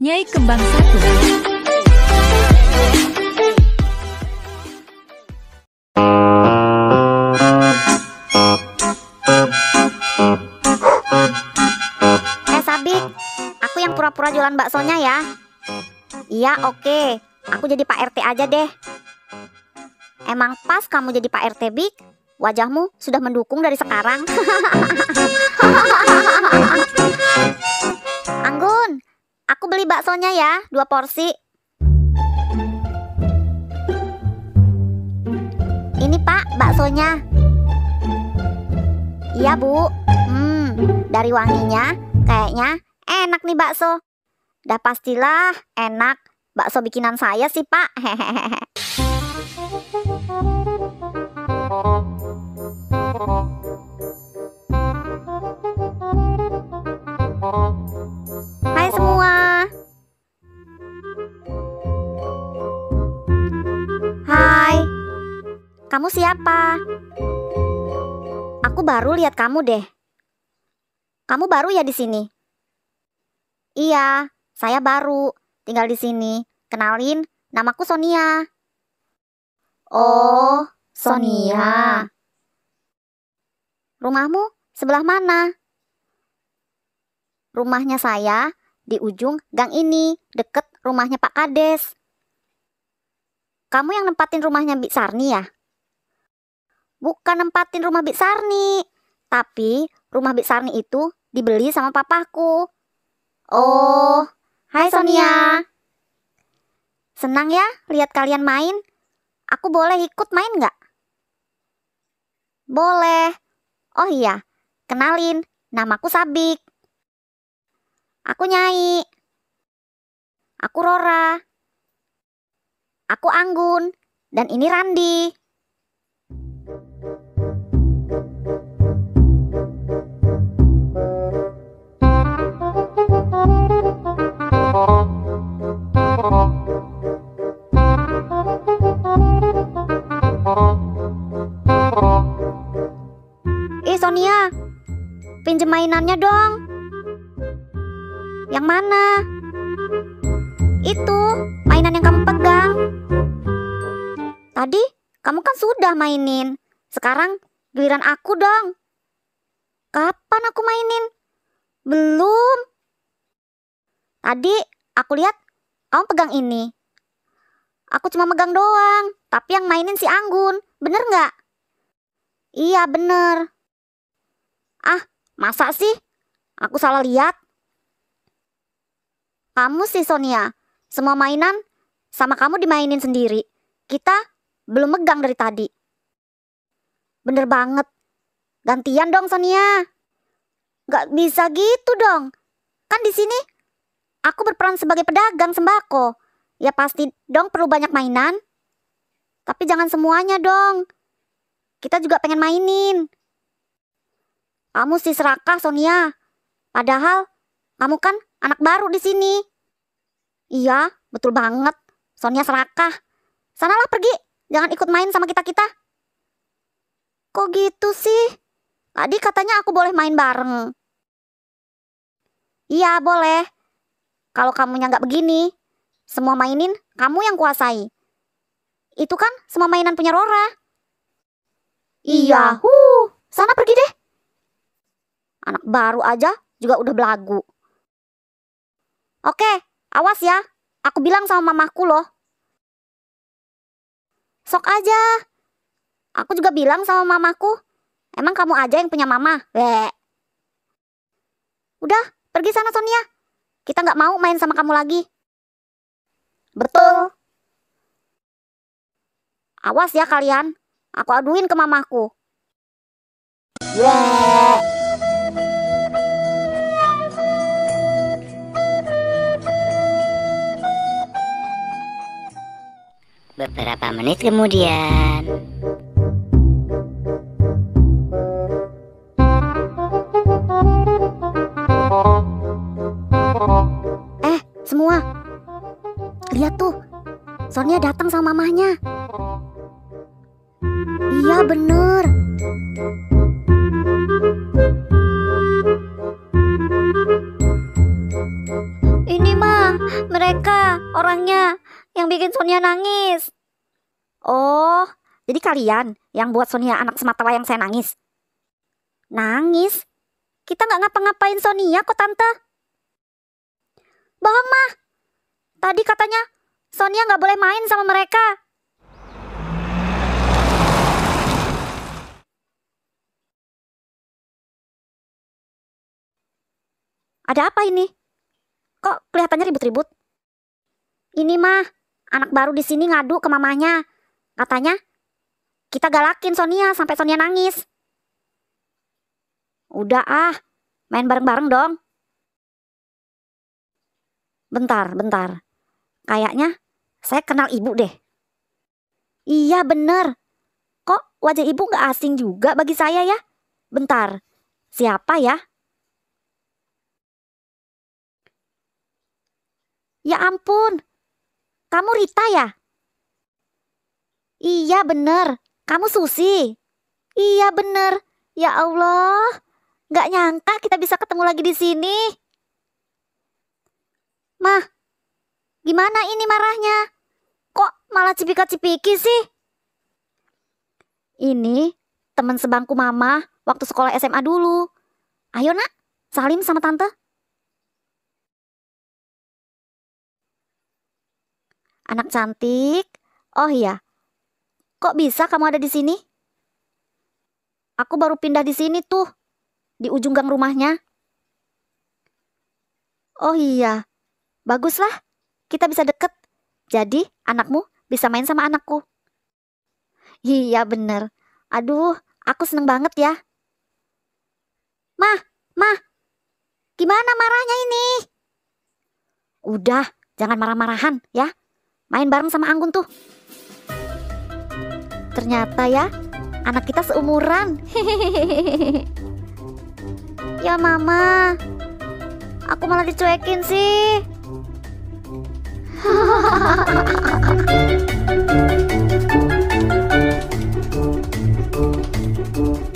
Nyai Kembang Satu. Eh Sabik, aku yang pura-pura jualan baksonya ya. Iya oke, aku jadi Pak RT aja deh. Emang pas kamu jadi Pak RT Bik, wajahmu sudah mendukung dari sekarang. baksonya ya, dua porsi. Ini Pak, baksonya. Iya Bu, hmm, dari wanginya kayaknya enak nih bakso. Dah pastilah enak, bakso bikinan saya sih Pak. Hehehe. Kamu siapa? Aku baru lihat kamu deh. Kamu baru ya di sini? Iya, saya baru tinggal di sini. Kenalin, namaku Sonia. Oh, Sonia. Rumahmu sebelah mana? Rumahnya saya di ujung gang ini, deket rumahnya Pak Kades. Kamu yang nempatin rumahnya Bik Sarni ya? Bukan nempatin rumah Bik Sarni, tapi rumah Bik Sarni itu dibeli sama papaku. Oh, hai Sonia. Senang ya lihat kalian main. Aku boleh ikut main nggak? Boleh. Oh iya, kenalin, namaku Sabik. Aku Nyai. Aku Rora. Aku Anggun. Dan ini Randi. Ih Sonia, pinjem mainannya dong. Yang mana? Itu, mainan yang kamu pegang. Tadi kamu kan sudah mainin. Sekarang giliran aku dong. Kapan aku mainin? Belum. Tadi aku lihat kamu pegang ini. Aku cuma megang doang, tapi yang mainin si Anggun. Bener nggak? Iya bener. Ah, masa sih? Aku salah lihat. Kamu sih Sonia, semua mainan sama kamu dimainin sendiri. Kita belum megang dari tadi. Bener banget. Gantian dong Sonia. Gak bisa gitu dong. Kan di sini aku berperan sebagai pedagang sembako. Ya pasti dong perlu banyak mainan. Tapi jangan semuanya dong. Kita juga pengen mainin. Kamu sih serakah Sonia. Padahal kamu kan anak baru di sini. Iya, betul banget. Sonia serakah. Sanalah pergi. Jangan ikut main sama kita-kita. Kok gitu sih? Tadi katanya aku boleh main bareng. Iya, boleh. Kalau kamunya nggak begini, semua mainin kamu yang kuasai. Itu kan semua mainan punya Rora. Iya, huh, sana pergi deh. Anak baru aja juga udah belagu. Oke, awas ya. Aku bilang sama mamaku loh. Sok aja. Aku juga bilang sama mamaku. Emang kamu aja yang punya mama? Weh. Udah, pergi sana Sonia. Kita nggak mau main sama kamu lagi. Betul. Awas ya kalian. Aku aduin ke mamaku. Weh. Beberapa menit kemudian, Eh, semua. Lihat tuh. Sonia datang sama mamahnya. Iya bener. Ini mah mereka orangnya yang bikin Sonia nangis. Oh, jadi kalian yang buat Sonia anak semata yang saya nangis? Nangis? Kita nggak ngapa-ngapain Sonia kok tante. Bohong mah. Tadi katanya Sonia nggak boleh main sama mereka. Ada apa ini? Kok kelihatannya ribut-ribut? Ini mah anak baru di sini ngadu ke mamanya. Katanya kita galakin Sonia sampai Sonia nangis. Udah ah, main bareng-bareng dong. Bentar, bentar. Kayaknya saya kenal ibu deh. Iya bener. Kok wajah ibu gak asing juga bagi saya ya? Bentar, siapa ya? Ya ampun, kamu Rita ya? Iya bener, kamu Susi. Iya bener, ya Allah. Gak nyangka kita bisa ketemu lagi di sini. Mah, gimana ini marahnya? Kok malah cipika-cipiki sih? Ini teman sebangku mama waktu sekolah SMA dulu. Ayo nak, salim sama tante. Anak cantik. Oh iya. Kok bisa kamu ada di sini? Aku baru pindah di sini tuh. Di ujung gang rumahnya. Oh iya. Baguslah. Kita bisa deket. Jadi anakmu bisa main sama anakku. Iya bener. Aduh, aku seneng banget ya. Mah, mah. Gimana marahnya ini? Udah, jangan marah-marahan ya. Main bareng sama Anggun tuh. Ternyata ya, anak kita seumuran. ya mama, aku malah dicuekin sih. Hahaha.